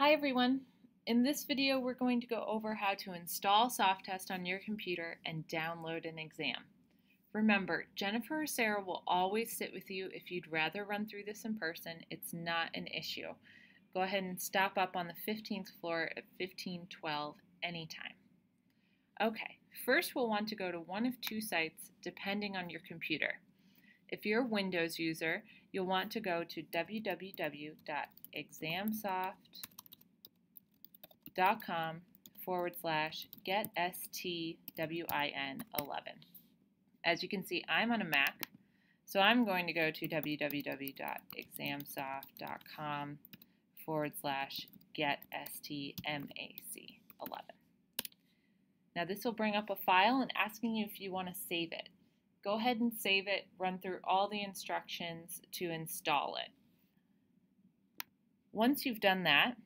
Hi everyone! In this video we're going to go over how to install SofTest on your computer and download an exam. Remember, Jennifer or Sarah will always sit with you if you'd rather run through this in person. It's not an issue. Go ahead and stop up on the 15th floor at 1512 anytime. Okay, first we'll want to go to one of two sites depending on your computer. If you're a Windows user, you'll want to go to www.examsoft.com dot com forward slash get STWIN 11. As you can see, I'm on a Mac, so I'm going to go to www.examsoft.com forward slash get STMAC 11. Now this will bring up a file and asking you if you want to save it. Go ahead and save it, run through all the instructions to install it. Once you've done that,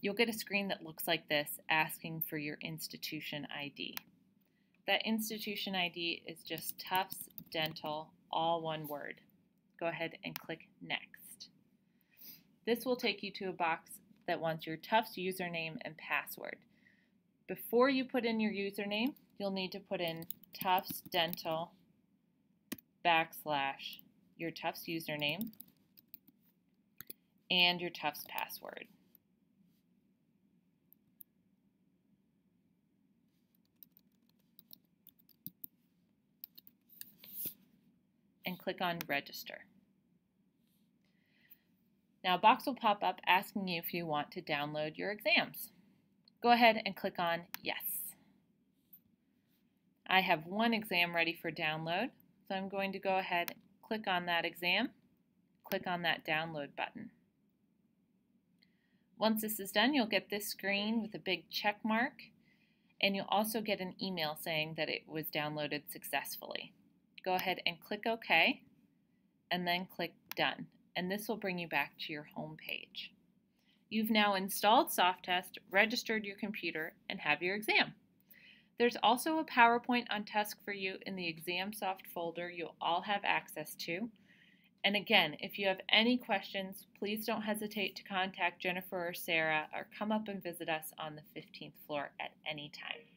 you'll get a screen that looks like this asking for your institution ID. That institution ID is just Tufts Dental, all one word. Go ahead and click Next. This will take you to a box that wants your Tufts username and password. Before you put in your username, you'll need to put in Tufts Dental backslash your Tufts username and your Tufts password. Click on Register. Now a box will pop up asking you if you want to download your exams. Go ahead and click on Yes. I have one exam ready for download, so I'm going to go ahead and click on that exam, click on that download button. Once this is done, you'll get this screen with a big check mark, and you'll also get an email saying that it was downloaded successfully go ahead and click OK and then click Done. And this will bring you back to your home page. You've now installed SofTest, registered your computer, and have your exam. There's also a PowerPoint on Tusk for you in the ExamSoft folder you'll all have access to. And again, if you have any questions, please don't hesitate to contact Jennifer or Sarah or come up and visit us on the 15th floor at any time.